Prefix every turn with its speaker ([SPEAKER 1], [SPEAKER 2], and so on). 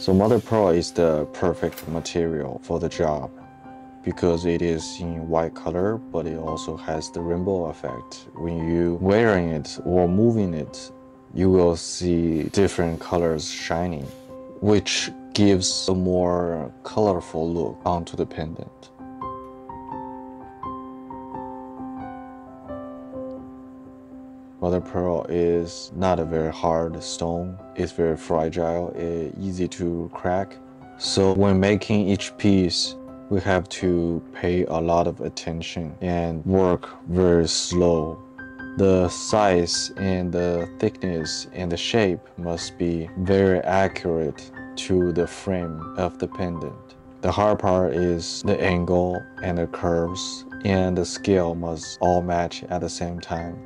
[SPEAKER 1] So mother pearl is the perfect material for the job because it is in white color, but it also has the rainbow effect. When you wearing it or moving it, you will see different colors shining, which gives a more colorful look onto the pendant. Mother pearl is not a very hard stone. It's very fragile, eh, easy to crack. So when making each piece, we have to pay a lot of attention and work very slow. The size and the thickness and the shape must be very accurate to the frame of the pendant. The hard part is the angle and the curves and the scale must all match at the same time.